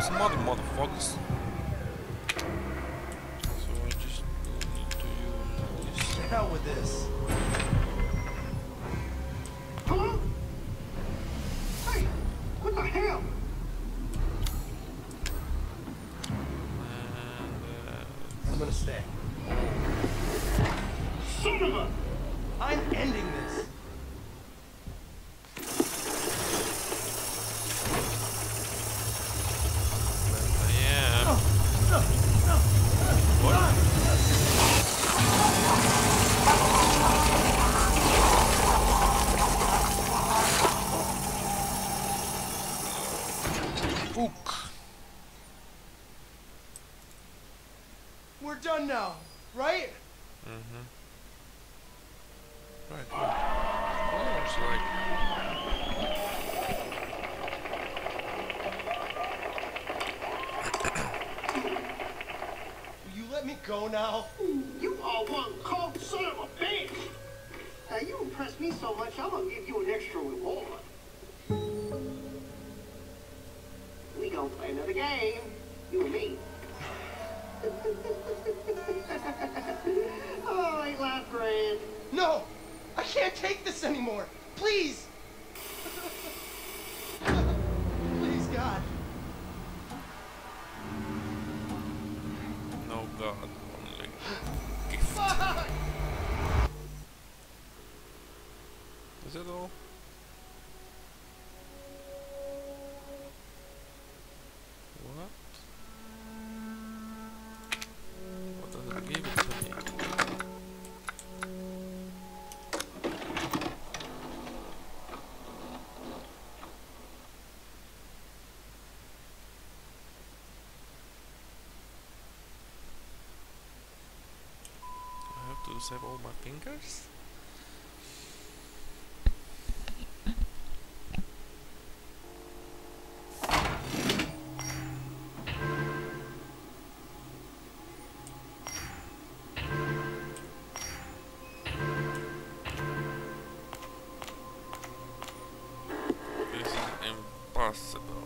some other motherfuckers. So I just need to use this. The hell with this. Hello? Hey, what the hell? And uh, I'm gonna stay. Son of a... I'm ending this. I am. What? Ook. We're done now, right? Mm-hmm. Right. It's like Will you let me go now? You are one cold son of a bitch. Now, you impress me so much, I'm gonna give you an extra reward. Play another game, you and me. oh, ain't life grand? No! I can't take this anymore! Please! Please, God. no god only gift. Fuck! Is that all? Save all my fingers? This is impossible.